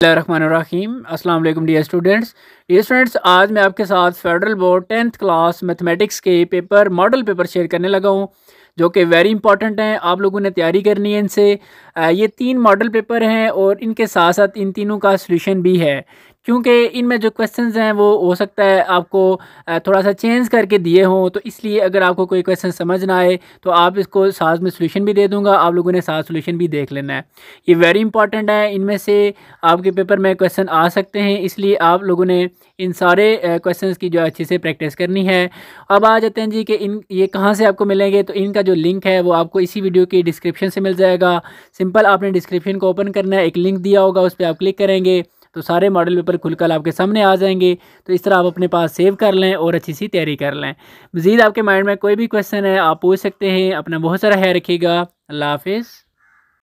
रहीम अस्सलाम वालेकुम dear students. Dear students, आज मैं आपके साथ federal board tenth class mathematics के पेपर, मॉडल पेपर शेयर करने लगा हूँ, जो कि वेरी इंपॉर्टेंट हैं। आप लोगों ने तैयारी करनी है इनसे। ये तीन मॉडल पेपर हैं और इनके साथ साथ इन तीनों का सोल्यूशन भी है। क्योंकि इनमें जो क्वेश्चन हैं, वो हो सकता है आपको थोड़ा सा चेंज करके दिए हों तो इसलिए अगर आपको कोई क्वेश्चन समझ ना आए तो आप इसको साथ में सोल्यूशन भी दे दूँगा, आप लोगों ने साथ सोल्यूशन भी देख लेना है। ये वेरी इंपॉर्टेंट है, इनमें से आपके पेपर में क्वेश्चन आ सकते हैं, इसलिए आप लोगों ने इन सारे क्वेश्चन की जो अच्छे से प्रैक्टिस करनी है। अब आ जाते हैं जी कि इन, ये कहाँ से आपको मिलेंगे तो इनका जो लिंक है, वो आपको इसी वीडियो की डिस्क्रिप्शन से मिल जाएगा। सिंपल आपने डिस्क्रिप्शन को ओपन करना है, एक लिंक दिया होगा, उस पर आप क्लिक करेंगे। तो सारे मॉडल पेपर खुलकर आपके सामने आ जाएँगे। तो इस तरह आप अपने पास सेव कर लें और अच्छी सी तैयारी कर लें। मज़ीद आपके माइंड में कोई भी क्वेश्चन है, आप पूछ सकते हैं। अपना बहुत सारा है रखिएगा। अल्लाह हाफिज़।